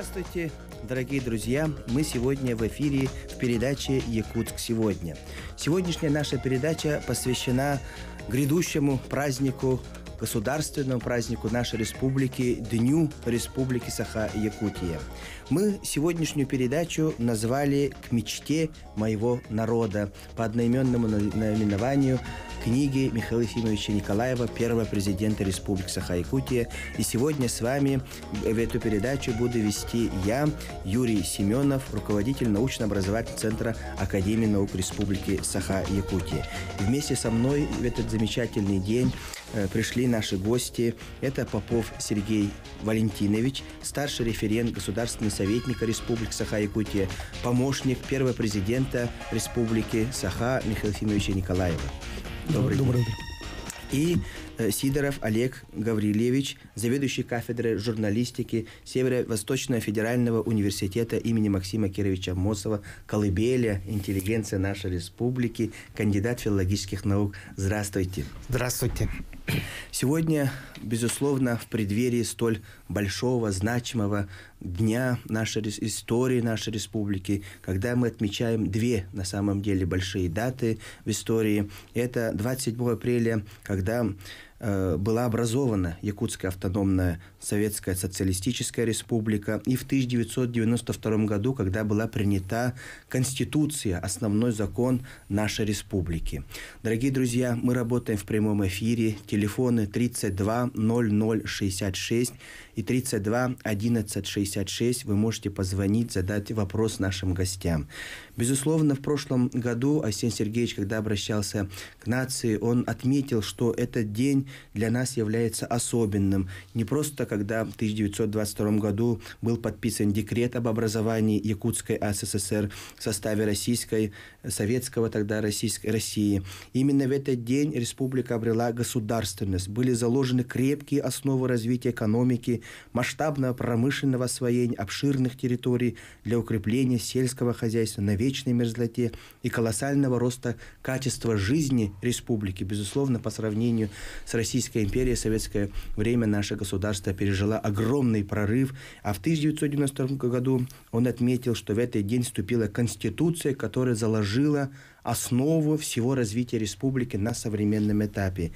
Здравствуйте, дорогие друзья! Мы сегодня в эфире в передаче «Якутск сегодня». Сегодняшняя наша передача посвящена грядущему празднику государственному празднику нашей республики, Дню Республики Саха-Якутия. Мы сегодняшнюю передачу назвали «К мечте моего народа» по одноименному наименованию книги Михаила Ефимовича Николаева, первого президента Республики Саха-Якутия. И сегодня с вами в эту передачу буду вести я, Юрий Семенов, руководитель научно-образовательного центра Академии наук Республики Саха-Якутия. Вместе со мной в этот замечательный день пришли наши гости. Это Попов Сергей Валентинович, старший референт государственного советника Республики Саха-Якутия, помощник первого президента Республики Саха Михаила Ефимовича Николаева. Добрый, Добрый день. И э, Сидоров Олег Гаврилевич, заведующий кафедрой журналистики Северо-Восточного федерального университета имени Максима Кировича Мосова, колыбеля, интеллигенция нашей республики, кандидат филологических наук. Здравствуйте. Здравствуйте. Сегодня, безусловно, в преддверии столь большого, значимого дня нашей истории нашей республики, когда мы отмечаем две, на самом деле, большие даты в истории. Это 27 апреля, когда Э, была образована Якутская автономная Советская Социалистическая Республика. И в 1992 году, когда была принята Конституция, основной закон нашей республики. Дорогие друзья, мы работаем в прямом эфире. Телефоны 32 00 66 и 32 11 66. Вы можете позвонить, задать вопрос нашим гостям. Безусловно, в прошлом году Арсений Сергеевич, когда обращался к нации, он отметил, что этот день для нас является особенным. Не просто когда в 1922 году был подписан декрет об образовании Якутской АССР в составе Российской, Советского тогда Российской России. Именно в этот день республика обрела государственность. Были заложены крепкие основы развития экономики, масштабного промышленного освоения обширных территорий для укрепления сельского хозяйства на вечной мерзлоте и колоссального роста качества жизни республики, безусловно, по сравнению с Российской империей, советское время наше государство пережила огромный прорыв, а в 1992 году он отметил, что в этот день вступила Конституция, которая заложила основу всего развития республики на современном этапе.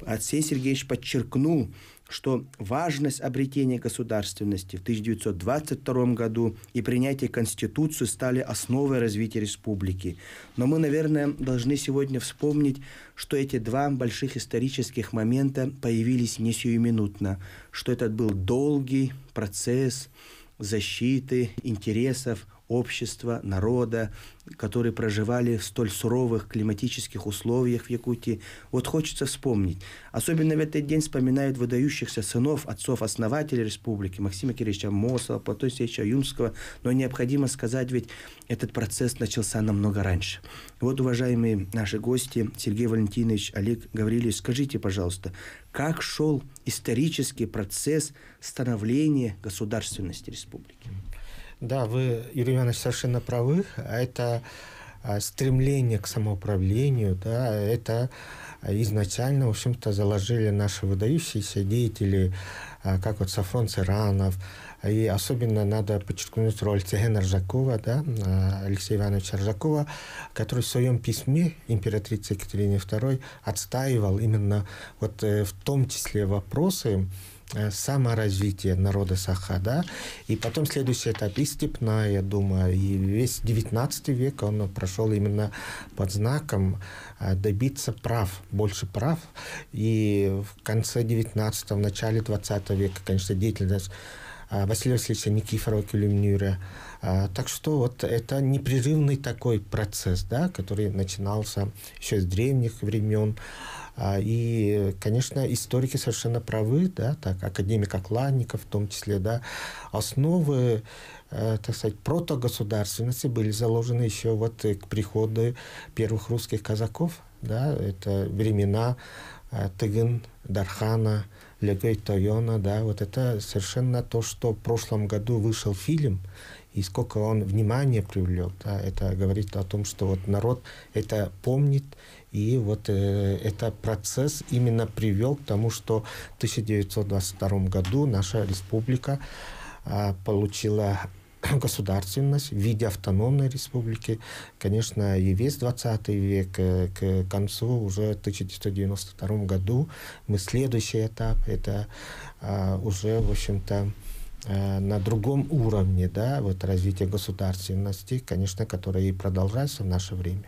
Арсений Сергеевич подчеркнул, что важность обретения государственности в 1922 году и принятие Конституции стали основой развития республики. Но мы, наверное, должны сегодня вспомнить, что эти два больших исторических момента появились не сиюминутно, что это был долгий процесс защиты интересов общества, народа, которые проживали в столь суровых климатических условиях в Якутии. Вот хочется вспомнить. Особенно в этот день вспоминают выдающихся сынов, отцов-основателей республики, Максима Кирилловича Мосова, Платона Сергеевича Юнского. Но необходимо сказать, ведь этот процесс начался намного раньше. Вот, уважаемые наши гости, Сергей Валентинович, Олег Гаврилович, скажите, пожалуйста, как шел исторический процесс становления государственности республики? Да, вы, Юрий Иванович, совершенно правы. Это а, стремление к самоуправлению, да, это изначально, в общем-то, заложили наши выдающиеся деятели, а, как вот Сафрон Циранов, и особенно надо подчеркнуть роль Цегена Ржакова, да, а, Алексея Ивановича Ржакова, который в своем письме императрице Екатерине II отстаивал именно вот э, в том числе вопросы саморазвитие народа Саха, да, и потом следующий этап и степная дума, и весь 19 век он прошел именно под знаком э, добиться прав, больше прав, и в конце 19 в начале 20 века, конечно, деятельность э, Василия Васильевича Никифорова Кюлемнюра. Так что вот это непрерывный такой процесс, да, который начинался еще с древних времен. А, и, конечно, историки совершенно правы, да, так, академик Акланников в том числе, да, основы, э, так сказать, протогосударственности были заложены еще вот к приходу первых русских казаков, да, это времена э, Тыгын, Дархана, Легой Тойона, да, вот это совершенно то, что в прошлом году вышел фильм, и сколько он внимания привлек, да, это говорит о том, что вот народ это помнит, и вот э, этот процесс именно привел к тому, что в 1922 году наша республика получила государственность в виде автономной республики. Конечно, и весь 20 век к концу, уже в 1992 году, мы следующий этап, это уже, в общем-то, на другом уровне, да, вот развития государственности, конечно, которое и продолжается в наше время.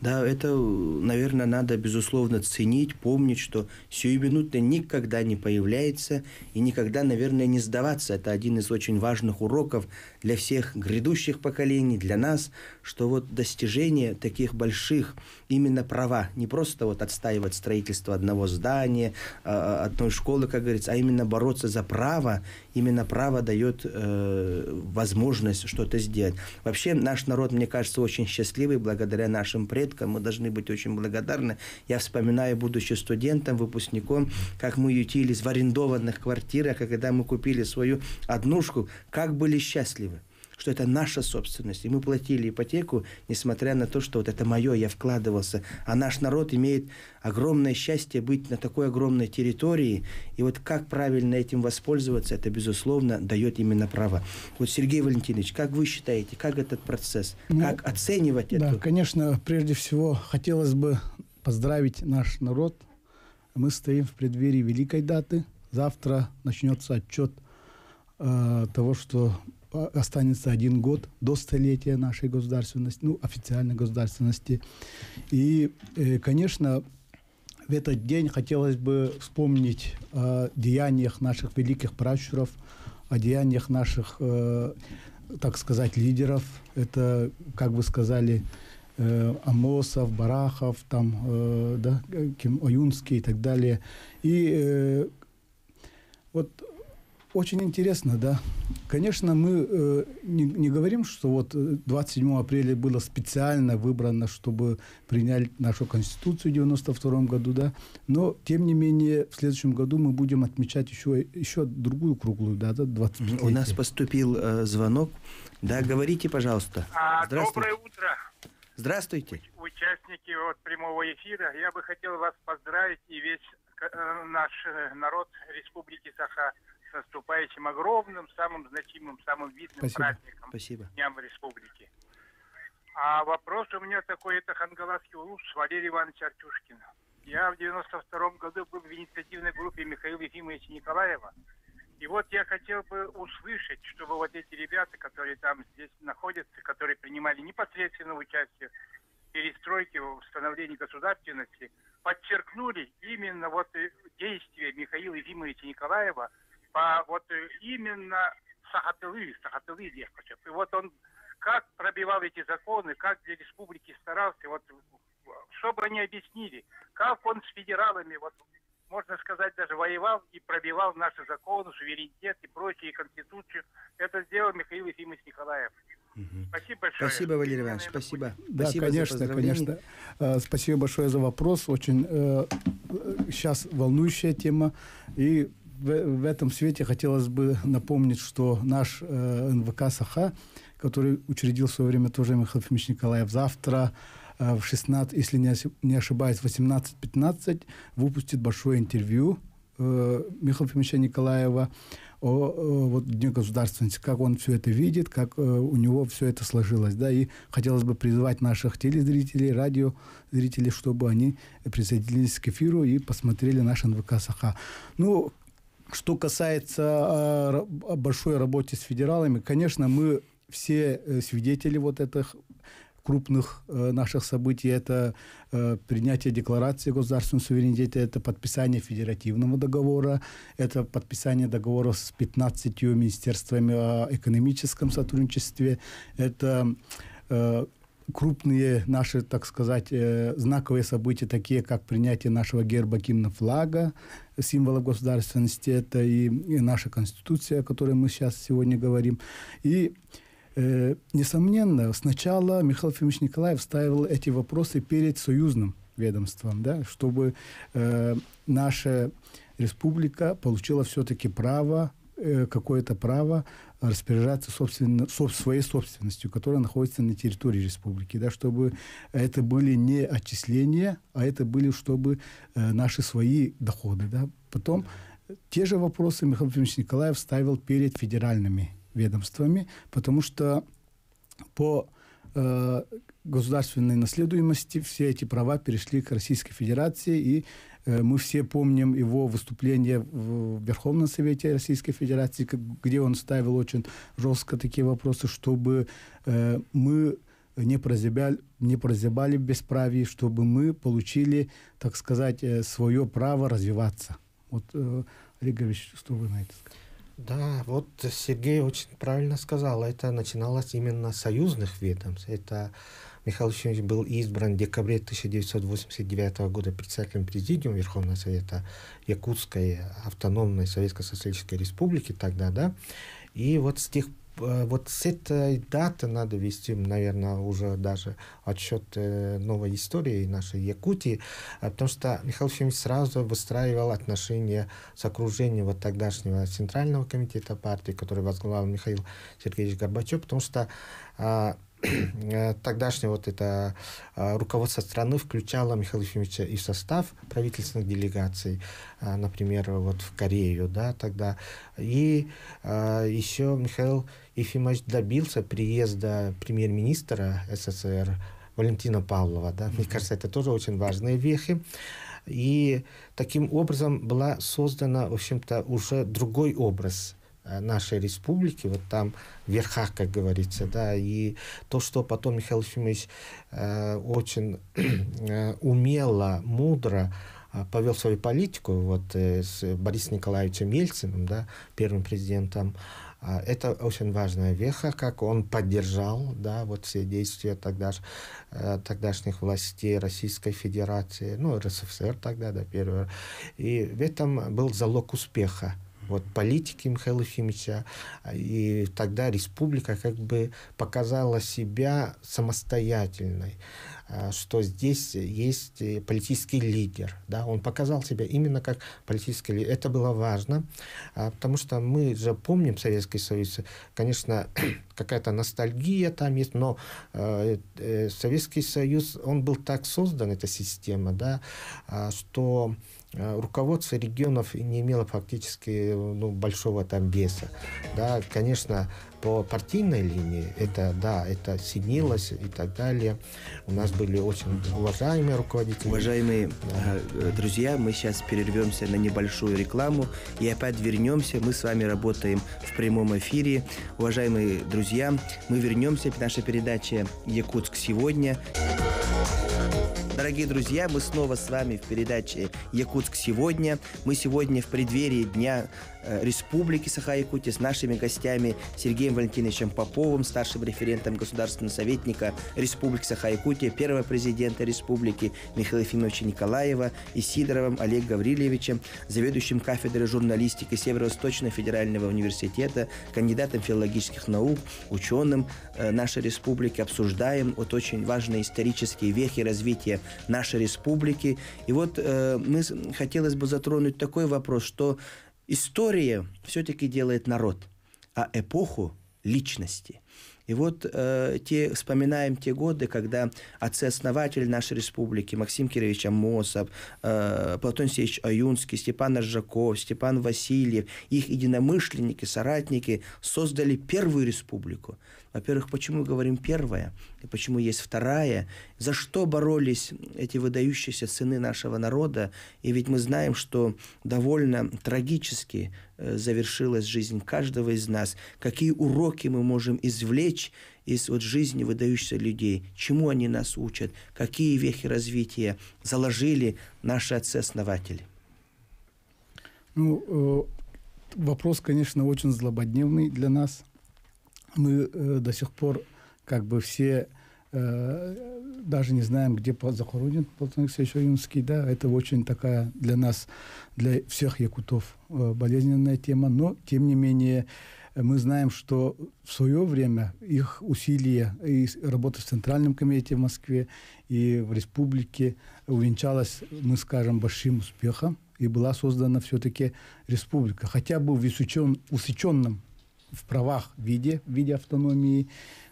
Да, это, наверное, надо, безусловно, ценить, помнить, что сиюминутно никогда не появляется и никогда, наверное, не сдаваться. Это один из очень важных уроков для всех грядущих поколений, для нас, что вот достижение таких больших именно права, не просто вот отстаивать строительство одного здания, а, а, одной школы, как говорится, а именно бороться за право, именно право дает э, возможность что-то сделать. Вообще наш народ, мне кажется, очень счастливый благодаря нашим предкам. Мы должны быть очень благодарны. Я вспоминаю, будучи студентом, выпускником, как мы ютились в арендованных квартирах, а когда мы купили свою однушку, как были счастливы что это наша собственность. И мы платили ипотеку, несмотря на то, что вот это мое, я вкладывался. А наш народ имеет огромное счастье быть на такой огромной территории. И вот как правильно этим воспользоваться, это, безусловно, дает именно право. Вот, Сергей Валентинович, как вы считаете, как этот процесс, ну, как оценивать да, это? конечно, прежде всего хотелось бы поздравить наш народ. Мы стоим в преддверии великой даты. Завтра начнется отчет э, того, что останется один год до столетия нашей государственности, ну, официальной государственности. И, э, конечно, в этот день хотелось бы вспомнить о деяниях наших великих пращуров, о деяниях наших, э, так сказать, лидеров. Это, как вы сказали, э, Амосов, Барахов, там, да, Ким Оюнский и так далее. И вот очень интересно, да. Конечно, мы э, не, не говорим, что вот 27 э, апреля было специально выбрано, чтобы принять нашу Конституцию в 92 году, да. Но, тем не менее, в следующем году мы будем отмечать еще, еще другую круглую дату, да, 25 У нас поступил э, звонок. Да, говорите, пожалуйста. А, доброе утро. Здравствуйте. Участники вот прямого эфира. Я бы хотел вас поздравить и весь э, наш э, народ Республики Саха с наступающим огромным, самым значимым, самым видным Спасибо. праздником Спасибо. Дням Республики. А вопрос у меня такой, это Хангаласский улус Валерий Иванович Артюшкин. Я в 92 году был в инициативной группе Михаила Ефимовича Николаева. И вот я хотел бы услышать, чтобы вот эти ребята, которые там здесь находятся, которые принимали непосредственно участие в перестройке, в становлении государственности, подчеркнули именно вот действия Михаила Ефимовича Николаева – по вот э, именно Сахатылы, Сахатылы Лехачев. И вот он как пробивал эти законы, как для республики старался, вот чтобы они объяснили, как он с федералами, вот можно сказать, даже воевал и пробивал наши законы, суверенитет и прочие, конституцию. Это сделал Михаил Ефимович Николаев. Спасибо большое. Спасибо, Валерий Иванович, спасибо. Да, спасибо конечно, конечно. Э, спасибо большое за вопрос. Очень э, сейчас э, волнующая тема. И в, в этом свете хотелось бы напомнить, что наш э, НВК «Саха», который учредил в свое время тоже Михаил Фомич Николаев, завтра э, в 16, если не, не ошибаюсь, 18-15 выпустит большое интервью э, Михаила Фомича Николаева о, о вот, Дне государственности, как он все это видит, как э, у него все это сложилось. Да, и хотелось бы призывать наших телезрителей, радиозрителей, чтобы они присоединились к эфиру и посмотрели наш НВК «Саха». Ну, что касается а, большой работы с федералами, конечно, мы все э, свидетели вот этих крупных э, наших событий. Это э, принятие декларации государственного суверенитета, это подписание федеративного договора, это подписание договора с 15 министерствами о экономическом сотрудничестве, это крупные наши, так сказать, э, знаковые события, такие как принятие нашего герба, гимна, флага, символа государственности, это и, и наша Конституция, о которой мы сейчас сегодня говорим. И э, несомненно, сначала Михаил Ефимович Николаев ставил эти вопросы перед союзным ведомством, да, чтобы э, наша республика получила все-таки право какое-то право распоряжаться собственно, соб, своей собственностью, которая находится на территории республики, да, чтобы это были не отчисления, а это были, чтобы э, наши свои доходы. Да. Потом те же вопросы Михаил Ефимович Николаев ставил перед федеральными ведомствами, потому что по э, государственной наследуемости все эти права перешли к Российской Федерации, и мы все помним его выступление в Верховном Совете Российской Федерации, где он ставил очень жестко такие вопросы, чтобы э, мы не прозябали, не прозябали в чтобы мы получили, так сказать, э, свое право развиваться. Вот, э, Ильич, что вы на это скажете? Да, вот Сергей очень правильно сказал. Это начиналось именно с союзных ведомств. Это Михаил Ильич был избран в декабре 1989 года председателем Президиума Верховного Совета Якутской автономной Советской Социалистической Республики тогда, да. И вот с тех Э, вот с этой даты надо вести, наверное, уже даже отчет э, новой истории нашей Якутии, потому что Михаил Ефимович сразу выстраивал отношения с окружением вот тогдашнего Центрального комитета партии, который возглавлял Михаил Сергеевич Горбачев, потому что а, тогдашнее вот это э, руководство страны включало Михаила Ефимовича и в состав правительственных делегаций, э, например, вот в Корею, да, тогда. И еще Михаил Ефимович добился приезда премьер-министра СССР Валентина Павлова, да, мне кажется, это тоже очень важные вехи. И таким образом была создана, в общем-то, уже другой образ Э, нашей республики, вот там в верхах, как говорится, да, и то, что потом Михаил Ефимович э, очень э, умело, мудро э, повел свою политику вот э, с Борисом Николаевичем Ельциным, да, первым президентом, э, это очень важная веха, как он поддержал, да, вот все действия тогда, э, тогдашних властей Российской Федерации, ну, РСФСР тогда, да, первого. И в этом был залог успеха вот, политики Михаила Ефимовича. И тогда республика как бы показала себя самостоятельной а, что здесь есть политический лидер. Да? Он показал себя именно как политический лидер. Это было важно, а, потому что мы же помним Советский Союз. Конечно, какая-то ностальгия там есть, но э, э, Советский Союз, он был так создан, эта система, да, а, что руководство регионов не имело фактически ну, большого там веса. Да, конечно, по партийной линии это, да, это ценилось и так далее. У нас были очень уважаемые руководители. Уважаемые да. Э, друзья, мы сейчас перервемся на небольшую рекламу и опять вернемся. Мы с вами работаем в прямом эфире. Уважаемые друзья, мы вернемся к нашей передаче «Якутск сегодня». Дорогие друзья, мы снова с вами в передаче «Якутск сегодня». Мы сегодня в преддверии Дня Э, Республики Саха-Якутия с нашими гостями Сергеем Валентиновичем Поповым, старшим референтом государственного советника Республики Саха-Якутия, первого президента Республики Михаила Ефимовича Николаева и Сидоровым Олег Гаврилевичем, заведующим кафедрой журналистики Северо-Восточного федерального университета, кандидатом филологических наук, ученым э, нашей республики. Обсуждаем вот очень важные исторические вехи развития нашей республики. И вот э, мы хотелось бы затронуть такой вопрос, что История все-таки делает народ, а эпоху – личности. И вот э, те, вспоминаем те годы, когда отцы-основатели нашей республики, Максим Кирович Амосов, э, Платон Сеевич Аюнский, Степан Аржаков, Степан Васильев, их единомышленники, соратники создали первую республику. Во-первых, почему говорим первая, и почему есть вторая, за что боролись эти выдающиеся сыны нашего народа, и ведь мы знаем, что довольно трагически э, завершилась жизнь каждого из нас, какие уроки мы можем извлечь из вот жизни выдающихся людей, чему они нас учат, какие вехи развития заложили наши отцы-основатели. Ну, э, вопрос, конечно, очень злободневный для нас – мы э, до сих пор как бы все э, даже не знаем, где захоронен Алексеевич Юнский, да, это очень такая для нас, для всех якутов э, болезненная тема, но тем не менее мы знаем, что в свое время их усилия и работа в Центральном комитете в Москве и в республике увенчалась, мы скажем, большим успехом, и была создана все-таки республика, хотя бы в усечен, усеченном в правах в виде, в виде автономии,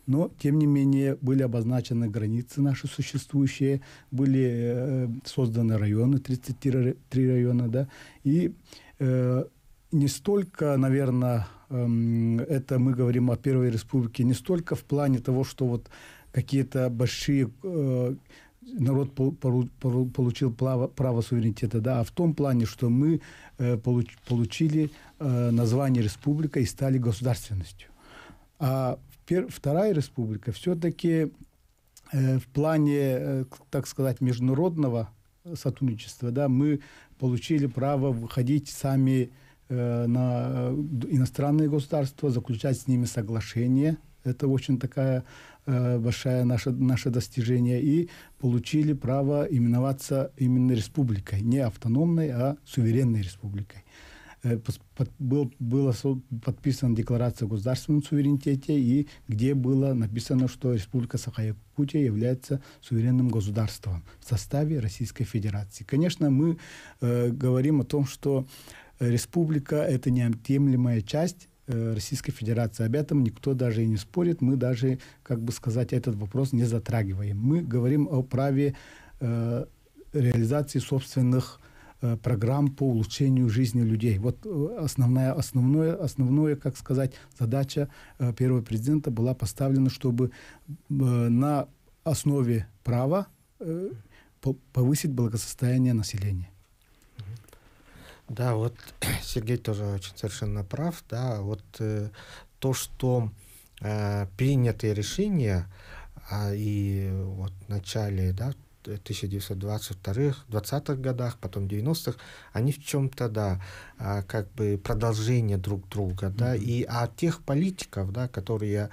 но, тем не менее, были обозначены границы наши существующие, были э, созданы районы, 33 района, да, и э, не столько, наверное, э, это мы говорим о Первой Республике, не столько в плане того, что вот какие-то большие э, народ получил право, право суверенитета, да, а в том плане, что мы э, получ, получили э, название республика и стали государственностью. А вторая республика все-таки э, в плане, э, так сказать, международного сотрудничества, да, мы получили право выходить сами э, на э, иностранные государства, заключать с ними соглашения. Это очень такая э, большое наше, наше достижение. И получили право именоваться именно республикой. Не автономной, а суверенной республикой. Э, под, был, была подписана декларация о государственном суверенитете, и где было написано, что Республика Саха-Якутия является суверенным государством в составе Российской Федерации. Конечно, мы э, говорим о том, что республика – это неотъемлемая часть э, Российской Федерации. Об этом никто даже и не спорит. Мы даже, как бы сказать, этот вопрос не затрагиваем. Мы говорим о праве э, реализации собственных программ по улучшению жизни людей. Вот э, основная, основное, основное, как сказать, задача э, первого президента была поставлена, чтобы на основе права повысить благосостояние населения. Да, вот Сергей тоже очень совершенно прав. Да, вот э, то, что э, принятые решения а, и вот в начале да, 1922-20-х годах, потом 90-х, они в чем-то, да, а, как бы продолжение друг друга, да, и а тех политиков, да, которые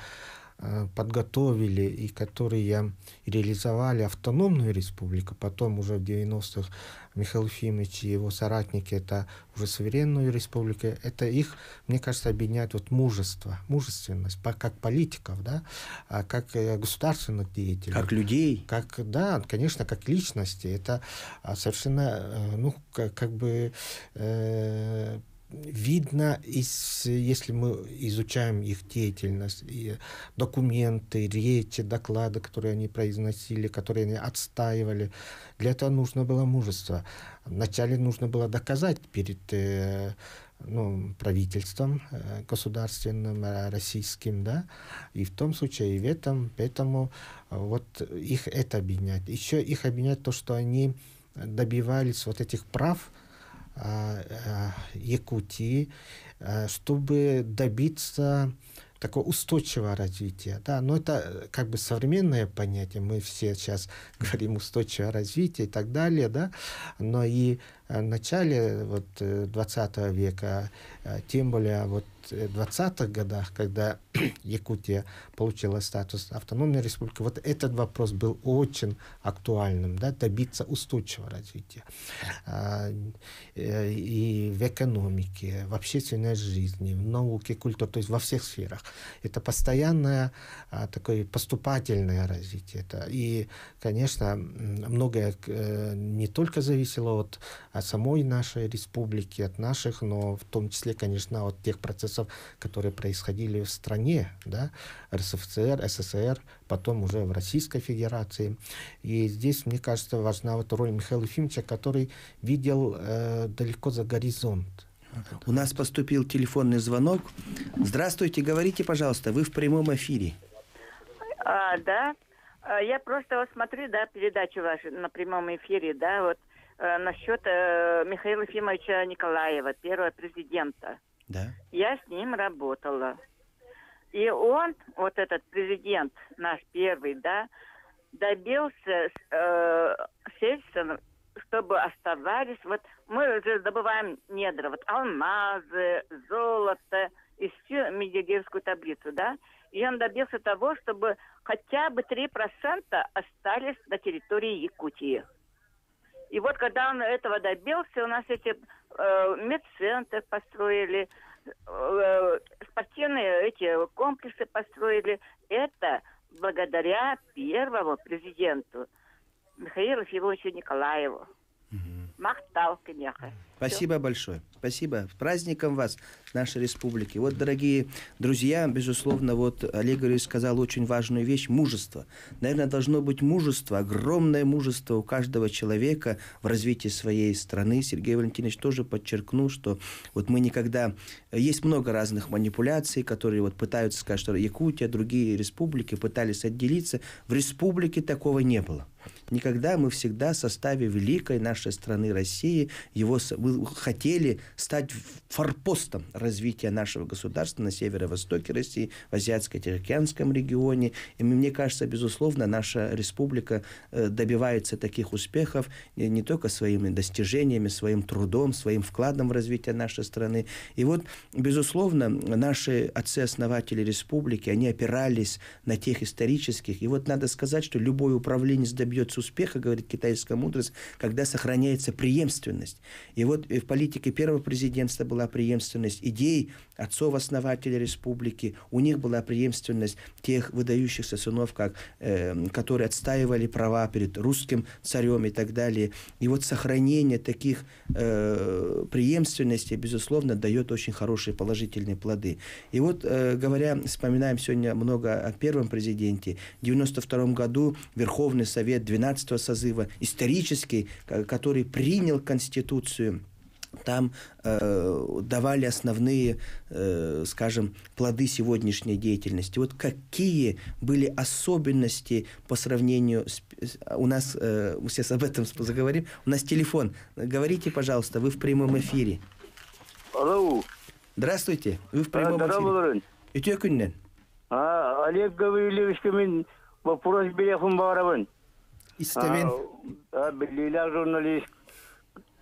подготовили и которые реализовали автономную республику, потом уже в 90-х Михаил Ефимович и его соратники, это уже суверенную республику, это их, мне кажется, объединяет вот мужество, мужественность, как политиков, да, а как э, государственных деятелей. Как людей. Как, да, конечно, как личности. Это а, совершенно, э, ну, как, как бы э, видно, из, если мы изучаем их деятельность, и документы, речи, доклады, которые они произносили, которые они отстаивали, для этого нужно было мужество. Вначале нужно было доказать перед э, ну, правительством э, государственным, э, российским, да, и в том случае, и в этом, поэтому вот их это объединяет. Еще их объединяет то, что они добивались вот этих прав, Якутии, чтобы добиться такого устойчивого развития. Да? Но это как бы современное понятие. Мы все сейчас говорим устойчивое развитие и так далее. Да? Но и в начале вот, 20 века, тем более вот 20-х годах, когда Якутия получила статус автономной республики, вот этот вопрос был очень актуальным, да, добиться устойчивого развития а, э, и в экономике, в общественной жизни, в науке, культуре, то есть во всех сферах. Это постоянное а, такое поступательное развитие. Это, и, конечно, многое э, не только зависело от, от самой нашей республики, от наших, но в том числе, конечно, от тех процессов, процессов, которые происходили в стране, да, РСФСР, СССР, потом уже в Российской Федерации. И здесь, мне кажется, важна вот роль Михаила Ефимовича, который видел э, далеко за горизонт. У нас поступил телефонный звонок. Здравствуйте, говорите, пожалуйста, вы в прямом эфире. А, да, а, я просто вот смотрю, да, передачу вашу на прямом эфире, да, вот э, насчет э, Михаила Ефимовича Николаева, первого президента. Да. Я с ним работала. И он, вот этот президент, наш первый, да, добился э, сельцев, чтобы оставались, вот мы же добываем недра, вот алмазы, золото, и всю Менделеевскую таблицу, да, и он добился того, чтобы хотя бы 3% остались на территории Якутии. И вот когда он этого добился, у нас эти э, медцентры построили, э, спортивные эти комплексы построили. Это благодаря первому президенту Михаилу Филовичу Николаеву. мақтал кенеха. Спасибо большое. Спасибо. С праздником вас, нашей республики. Вот, дорогие друзья, безусловно, вот Олег Григорьевич сказал очень важную вещь – мужество. Наверное, должно быть мужество, огромное мужество у каждого человека в развитии своей страны. Сергей Валентинович тоже подчеркнул, что вот мы никогда... Есть много разных манипуляций, которые вот пытаются сказать, что Якутия, другие республики пытались отделиться. В республике такого не было. Никогда мы всегда в составе великой нашей страны России его мы хотели стать форпостом развития нашего государства на северо-востоке России, в Азиатско-Тихоокеанском регионе. И мне кажется, безусловно, наша республика э, добивается таких успехов не только своими достижениями, своим трудом, своим вкладом в развитие нашей страны. И вот, безусловно, наши отцы-основатели республики, они опирались на тех исторических. И вот надо сказать, что любой управленец добьется успеха, говорит китайская мудрость, когда сохраняется преемственность. И вот в политике первого президентства была преемственность идей отцов-основателей республики. У них была преемственность тех выдающихся сынов, как, э, которые отстаивали права перед русским царем и так далее. И вот сохранение таких э, преемственностей, безусловно, дает очень хорошие положительные плоды. И вот, э, говоря, вспоминаем сегодня много о первом президенте. В 1992 году Верховный Совет 12 созыва, исторический, который принял Конституцию там э, давали основные, э, скажем, плоды сегодняшней деятельности. Вот какие были особенности по сравнению с... У нас, э, мы сейчас об этом заговорим, у нас телефон. Говорите, пожалуйста, вы в прямом эфире. Алло. Здравствуйте, вы в прямом а, эфире. Өте күннен. А, Олег Гавриловичке мен вопрос берехім барабын. Истевен. А, Лиля журналист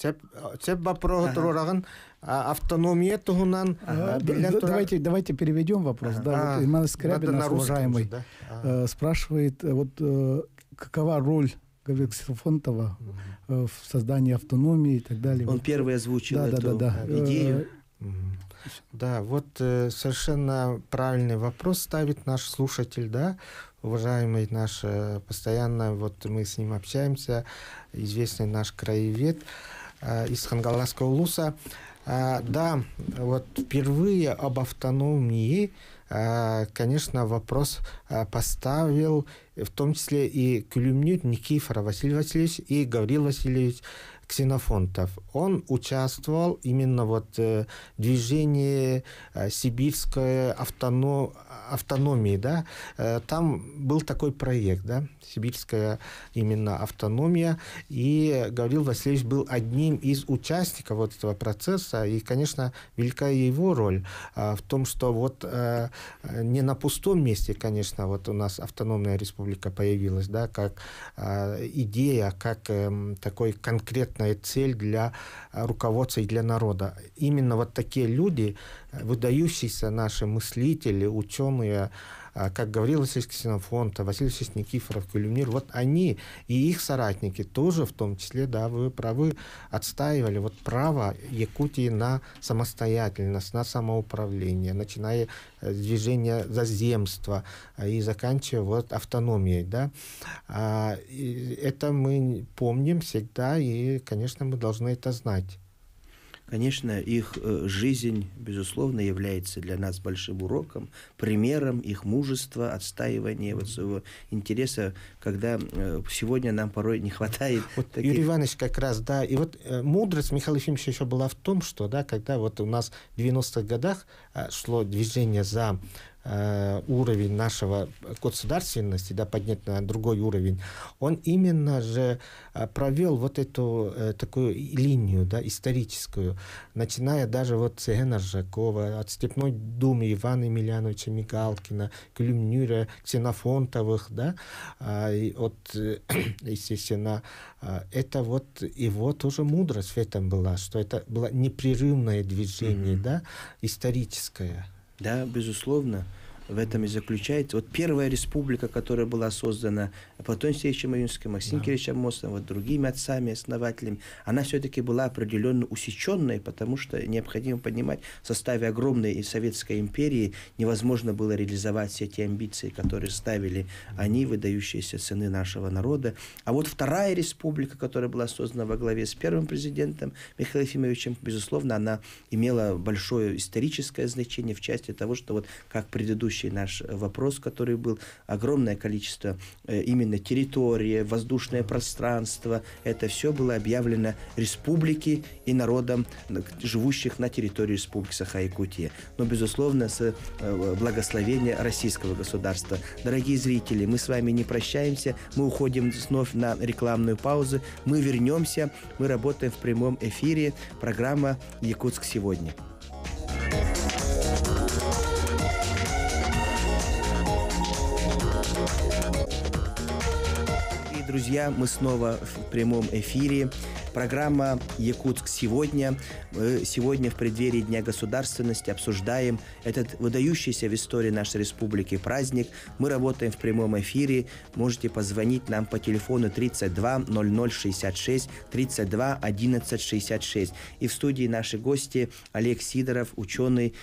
Сеп вопрос тураган автономия тугунан Давайте давайте переведем вопрос. Да, вот Иман Скрябин, наш уважаемый, да? э, спрашивает, э, вот э, какова роль Гаврила Ксилофонтова э, в создании автономии и так далее. Он Вот. первый озвучил эту да, да. идею. Да, вот э, совершенно правильный вопрос ставит наш слушатель, да, уважаемый наш э, постоянно, вот мы с ним общаемся, известный наш краевед э, из Хангаласского улуса. А, да, вот впервые об автономии, а, конечно, вопрос а, поставил, в том числе и Кулюмнют Никифор Василий Васильевич и Гаврил Васильевич Ксенофонтов. Он участвовал именно вот э, в движении э, сибирской автоно, автономии, да. Э, Там был такой проект, да, сибирская именно автономия, и Гаврил Васильевич был одним из участников вот этого процесса, и, конечно, великая его роль а, в том, что вот э, не на пустом месте, конечно, вот у нас автономная республика появилась, да, как а, идея, как эм, такой конкретная цель для руководства и для народа. Именно вот такие люди, выдающиеся наши мыслители, ученые, как говорил Василий Ксенофонтов, Василий Васильевич Никифоров, Кулюмир, вот они и их соратники тоже, в том числе, да, вы правы, отстаивали вот право Якутии на самостоятельность, на самоуправление, начиная э, с движения заземства а, и заканчивая вот автономией, да. А, Это мы помним всегда, и, конечно, мы должны это знать. Конечно, их э, жизнь, безусловно, является для нас большим уроком, примером их мужества, отстаивания вот своего интереса, когда э, сегодня нам порой не хватает Вот таких... Юрий Иванович как раз, да. И вот э, мудрость Михаила Ефимовича еще была в том, что, да, когда вот у нас в 90-х годах шло движение за уровень нашего государственности, да, поднять на другой уровень, он именно же э, провел вот эту э, такую линию, да, историческую, начиная даже вот с Жакова, от Степной Думы Ивана Емельяновича Мигалкина, Клюмнюра, Ксенофонтовых, да, а, и от, естественно, это вот его тоже мудрость в этом была, что это было непрерывное движение, mm-hmm. да, историческое. Да, безусловно в этом и заключается. Вот первая республика, которая была создана Платоном Сергеевичем Июнским, Максим да. Кирилловичем Мосом, вот другими отцами, основателями, она все-таки была определенно усеченной, потому что необходимо понимать, в составе огромной Советской империи невозможно было реализовать все те амбиции, которые ставили они, выдающиеся сыны нашего народа. А вот вторая республика, которая была создана во главе с первым президентом Михаилом Ефимовичем, безусловно, она имела большое историческое значение в части того, что вот как предыдущий предыдущий наш вопрос, который был, огромное количество э, именно территории, воздушное пространство, это все было объявлено республики и народом, живущих на территории республики Саха-Якутия. Но, безусловно, с э, благословения российского государства. Дорогие зрители, мы с вами не прощаемся, мы уходим снова на рекламную паузу, мы вернемся, мы работаем в прямом эфире, программа «Якутск сегодня». Друзья, мы снова в прямом эфире. Программа «Якутск сегодня». Мы сегодня в преддверии Дня государственности обсуждаем этот выдающийся в истории нашей республики праздник. Мы работаем в прямом эфире. Можете позвонить нам по телефону 32 0066 32 11 66. И в студии наши гости Олег Сидоров, ученый,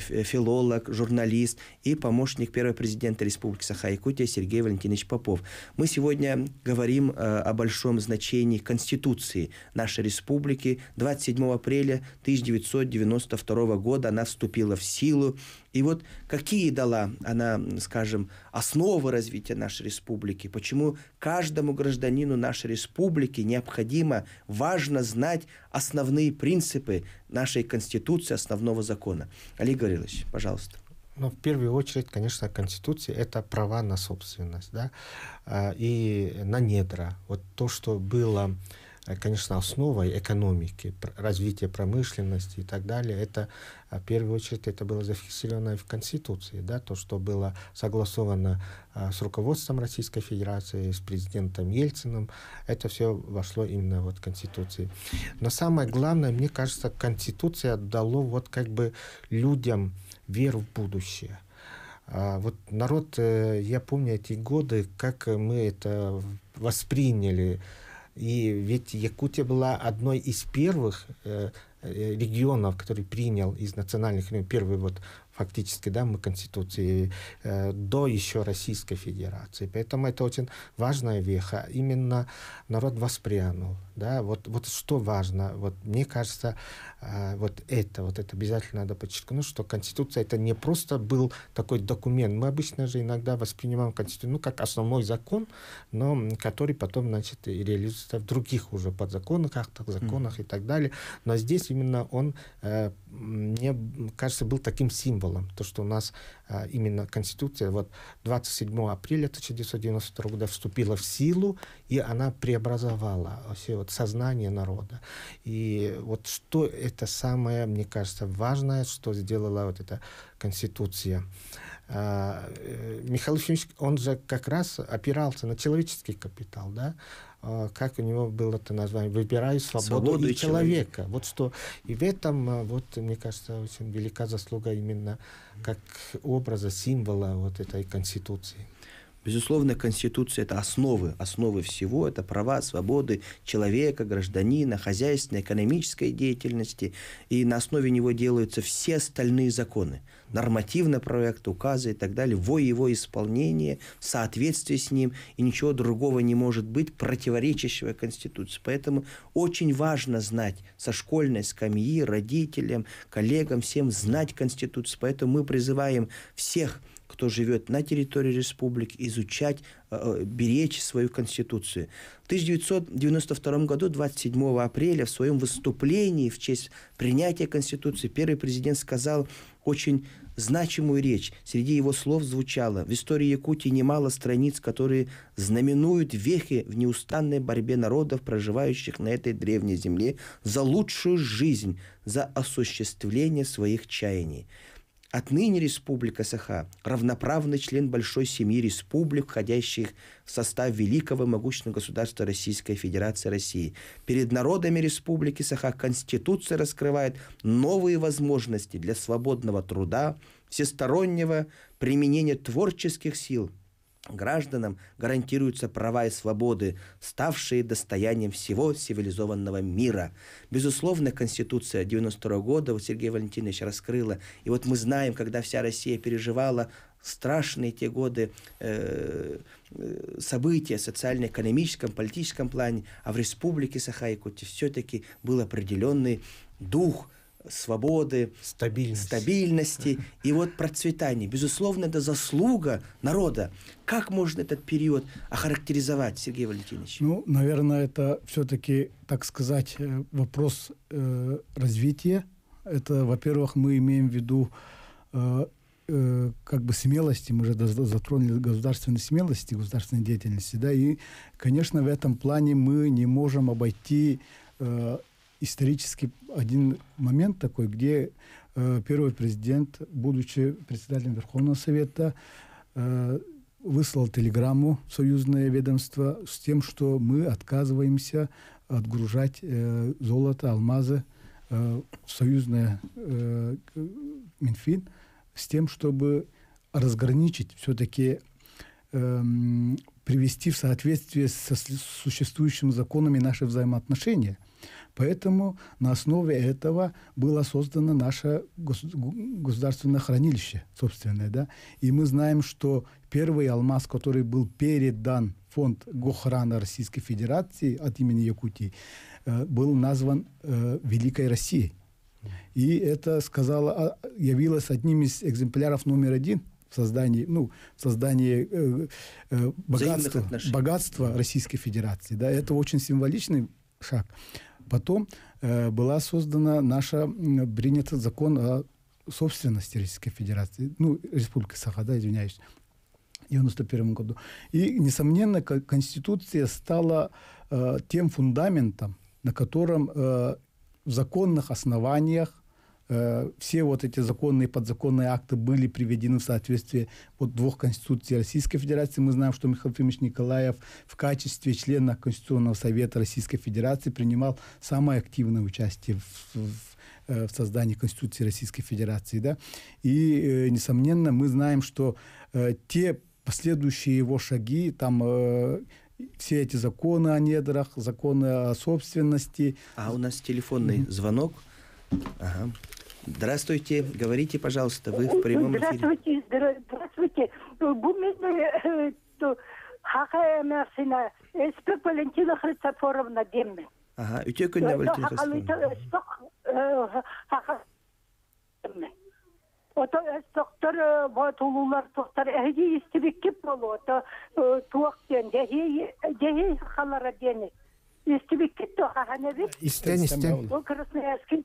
филолог, журналист и помощник первого президента Республики Саха-Якутия Сергей Валентинович Попов. Мы сегодня говорим э, о большом значении Конституции нашей республики. 27 апреля 1992 года она вступила в силу. И вот какие дала она, скажем, основы развития нашей республики, почему каждому гражданину нашей республики необходимо, важно знать основные принципы нашей Конституции, основного закона. Олег Гаврилович, пожалуйста. Ну, в первую очередь, конечно, Конституция – это права на собственность, да, а, и на недра. Вот то, что было конечно, основой экономики, развития промышленности и так далее, это, э, в первую очередь, это было зафиксировано в Конституции, да, то, что было согласовано э, с руководством Российской Федерации, с президентом Ельциным, это все вошло именно вот в Конституции. Но самое главное, мне кажется, Конституция дало вот как бы людям веру в будущее. А вот народ, я помню эти годы, как мы это восприняли, и ведь Якутия была одной из первых э, э регионов, который принял из национальных, ну, первый вот фактически, да, мы Конституции э, до еще Российской Федерации. Поэтому это очень важная веха. Именно народ воспрянул. Да, вот, вот что важно. Вот мне кажется, э, вот это, вот это обязательно надо подчеркнуть, что Конституция это не просто был такой документ. Мы обычно же иногда воспринимаем Конституцию ну, как основной закон, но который потом, значит, и реализуется в других уже подзаконных актах, законах mm. и так далее. Но здесь именно он, э, мне кажется, был таким символом то, что у нас а, именно Конституция вот 27 апреля 1992 года вступила в силу, и она преобразовала все вот сознание народа. И вот что это самое, мне кажется, важное, что сделала вот эта Конституция. А, э, Михаил Ефимович, он же как раз опирался на человеческий капитал, да, а, как у него было это название, «Выбираю свободу, свободу и, человека». человека. Вот что. И в этом, а, вот, мне кажется, очень велика заслуга именно как образа, символа вот этой Конституции. Безусловно, Конституция – это основы, основы всего, это права, свободы человека, гражданина, хозяйственной, экономической деятельности, и на основе него делаются все остальные законы – нормативный проект, указы и так далее, во его исполнение, в соответствии с ним, и ничего другого не может быть противоречащего Конституции. Поэтому очень важно знать со школьной скамьи, родителям, коллегам, всем знать Конституцию. Поэтому мы призываем всех – кто живет на территории республики, изучать, э, э, беречь свою конституцию. В 1992 году, 27 апреля, в своем выступлении в честь принятия конституции, первый президент сказал очень значимую речь. Среди его слов звучало «В истории Якутии немало страниц, которые знаменуют вехи в неустанной борьбе народов, проживающих на этой древней земле, за лучшую жизнь, за осуществление своих чаяний». Отныне Республика Саха – равноправный член большой семьи республик, входящих в состав великого и могущественного государства Российской Федерации России. Перед народами Республики Саха Конституция раскрывает новые возможности для свободного труда, всестороннего применения творческих сил – гражданам гарантируются права и свободы, ставшие достоянием всего цивилизованного мира. Безусловно, Конституция 92 года, вот Сергей Валентинович раскрыла, и вот мы знаем, когда вся Россия переживала страшные те годы э, э события социально-экономическом, политическом плане, а в республике Саха-Якутия все-таки был определенный дух – свободы, стабильности. стабильности и вот процветания. Безусловно, это заслуга народа. Как можно этот период охарактеризовать, Сергей Валентинович? Ну, наверное, это все-таки, так сказать, э, вопрос э, развития. Это, во-первых, мы имеем в виду э, э, как бы смелости, мы же затронули государственной смелости, государственной деятельности, да, и, конечно, в этом плане мы не можем обойти э, исторически один момент такой, где э, первый президент, будучи председателем Верховного Совета, э, выслал телеграмму в союзное ведомство с тем, что мы отказываемся отгружать э, золото, алмазы э, в союзное э, Минфин с тем, чтобы разграничить все-таки э, привести в соответствие со существующими законами наши взаимоотношения – Поэтому на основе этого было создано наше государственное хранилище собственное. Да? И мы знаем, что первый алмаз, который был передан фонд Гохрана Российской Федерации от имени Якутии, э, был назван э, Великой Россией. И это сказала, явилось одним из экземпляров номер один в создании, ну, в создании э, э, богатства, богатства Российской Федерации. Да, это очень символичный шаг. Потом э, была создана наша, принят закон о собственности Российской Федерации, ну, Республики Саха, да, извиняюсь, в 91 году. И, несомненно, Конституция стала э, тем фундаментом, на котором э, в законных основаниях все вот эти законные и подзаконные акты были приведены в соответствие вот двух конституций Российской Федерации. Мы знаем, что Михаил Ефимович Николаев в качестве члена Конституционного совета Российской Федерации принимал самое активное участие в, в, э, в создании Конституции Российской Федерации. Да? И, э, несомненно, мы знаем, что э, те последующие его шаги, там э, все эти законы о недрах, законы о собственности. А у нас телефонный mm-hmm. звонок. Ага. Здравствуйте, говорите, пожалуйста, вы в прямом эфире. Здравствуйте, здравствуйте. Бу мен хака эмасина Эспек Валентина Христофоровна деммен. Ага, үтө күнне Валентина Христофоровна. Ото эстоктор батулулар токтар эги истибикке болу ото туак ден дехи дехи халара дени истибикке то хаханеби истен истен о красноярский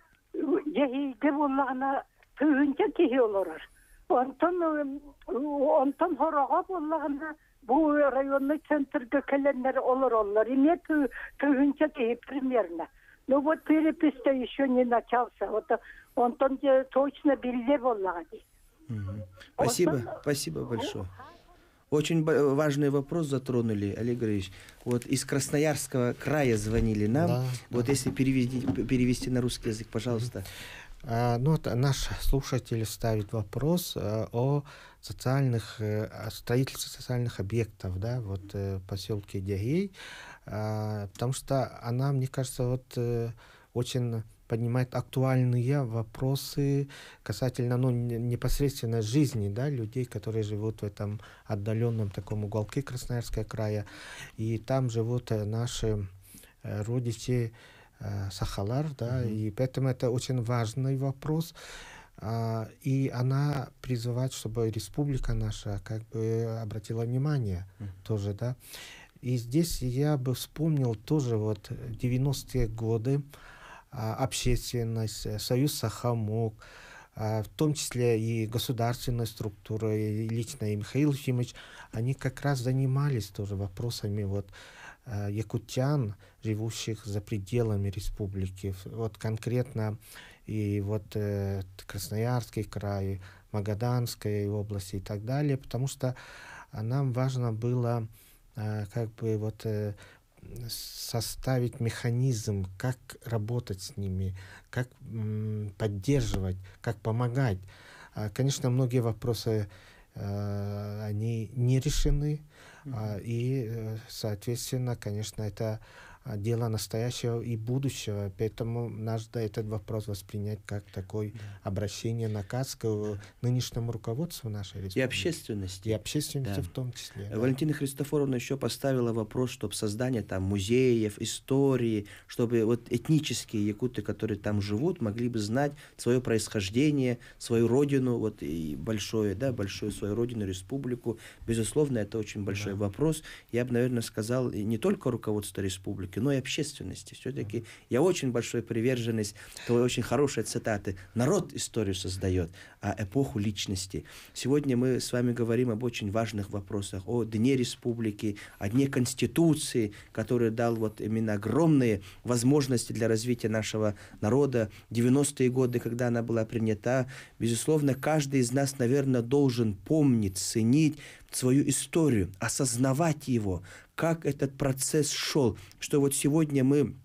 жехиге буллагына түйүнчө кихи олорор онтон онтон хорого буллагына бу районный центрге келеннер олор олор ине түйүнчө кихи примерно ну вот перепись-то еще не начался вот онтон точно билде боллага спасибо спасибо большое Очень важный вопрос затронули, Олег Григорьевич. Вот из Красноярского края звонили нам. Да, вот да. если перевести, перевести на русский язык, пожалуйста. А, ну, наш слушатель ставит вопрос а, о социальных, э, о строительстве социальных объектов, да, вот э, в поселке Дягей, а, потому что она, мне кажется, вот э, очень поднимает актуальные вопросы касательно ну, непосредственно жизни да, людей, которые живут в этом отдаленном таком уголке Красноярского края. И там живут наши родичи, Э, Сахалар, да, mm-hmm. и поэтому это очень важный вопрос. А, и она призывает, чтобы республика наша как бы обратила внимание mm-hmm. тоже, да. И здесь я бы вспомнил тоже вот 90-е годы, общественность, э, Союз Сахамок, а, в том числе и государственная структура, и лично и Михаил Ефимович, они как раз занимались тоже вопросами вот Э, якутян, живущих за пределами республики. Вот конкретно и вот э, Красноярский край, Магаданская область и так далее, потому что нам важно было как бы вот э, составить механизм, как работать с ними, как поддерживать, как помогать. А, конечно, многие вопросы э, они не решены, Mm-hmm. И, э, соответственно, конечно, это а, дело настоящего и будущего. Поэтому надо этот вопрос воспринять как такое да. обращение, наказ к э, нынешнему руководству нашей республики. И общественности. И общественности да. в том числе. Да. Валентина Христофоровна еще поставила вопрос, чтобы создание там музеев, истории, чтобы вот этнические якуты, которые там живут, могли бы знать свое происхождение, свою родину, вот и большое, да, большую свою родину, республику. Безусловно, это очень большой да. вопрос. Я бы, наверное, сказал, не только руководство республики, но и общественности. Все-таки я очень большой приверженность той очень хорошей цитаты. Народ историю создает, а эпоху личности. Сегодня мы с вами говорим об очень важных вопросах, о Дне Республики, о Дне Конституции, который дал вот именно огромные возможности для развития нашего народа. 90-е годы, когда она была принята, безусловно, каждый из нас, наверное, должен помнить, ценить свою историю, осознавать его, как этот процесс шел, что вот сегодня мы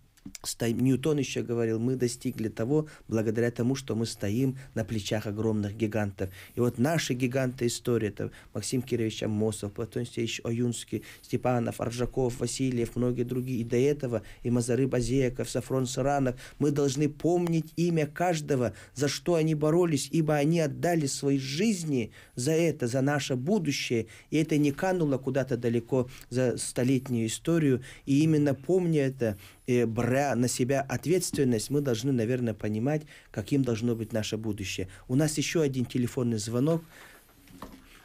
Ньютон еще говорил, мы достигли того, благодаря тому, что мы стоим на плечах огромных гигантов. И вот наши гиганты истории, это Максим Кирович Амосов, Платон Сеевич Оюнский, Степанов, Аржаков, Васильев, многие другие. И до этого и Мазары Базеяков, Сафрон Саранов. Мы должны помнить имя каждого, за что они боролись, ибо они отдали свои жизни за это, за наше будущее. И это не кануло куда-то далеко за столетнюю историю. И именно помня это, э, бря на себя ответственность, мы должны, наверное, понимать, каким должно быть наше будущее. У нас еще один телефонный звонок.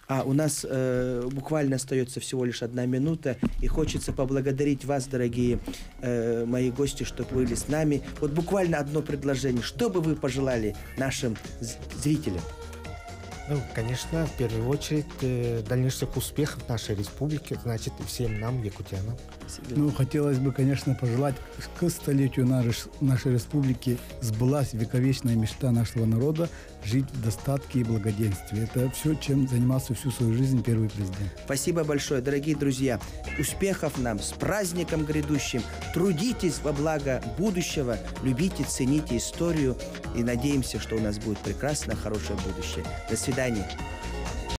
А у нас э, буквально остается всего лишь одна минута, и хочется поблагодарить вас, дорогие э, мои гости, что были с нами. Вот буквально одно предложение. Что бы вы пожелали нашим зрителям? Ну, конечно, в первую очередь э, дальнейших успехов нашей республики, значит, и всем нам, якутянам. Ну, хотелось бы, конечно, пожелать к столетию нашей, нашей республики сбылась вековечная мечта нашего народа жить в достатке и благоденствии. Это все, чем занимался всю свою жизнь первый президент. Спасибо большое, дорогие друзья. Успехов нам с праздником грядущим. Трудитесь во благо будущего, любите, цените историю и надеемся, что у нас будет прекрасное, хорошее будущее. До свидания.